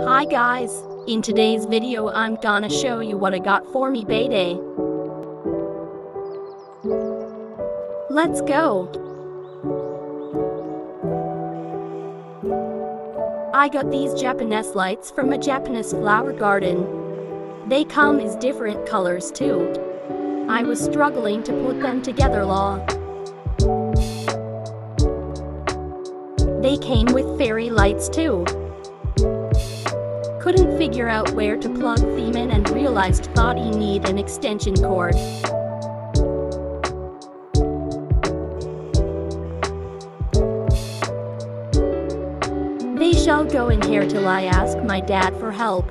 Hi guys, in today's video I'm gonna show you what I got for me Bayday. Let's go! I got these Japanese lights from a Japanese flower garden. They come as different colors too. I was struggling to put them together law. They came with fairy lights too. Couldn't figure out where to plug them in and realized thought he need an extension cord. They shall go in here till I ask my dad for help.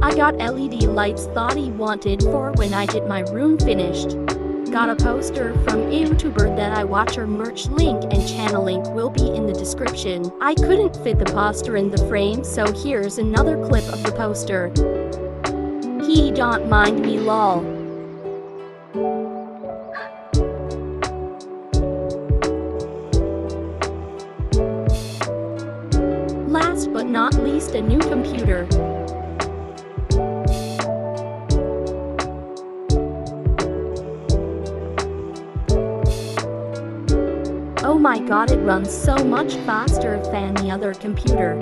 I got LED lights thought he wanted for when I get my room finished. Got a poster from a YouTuber that I watch her merch link and channel link will be in the description. I couldn't fit the poster in the frame so here's another clip of the poster. He don't mind me lol. Last but not least a new computer. Oh my god it runs so much faster than the other computer.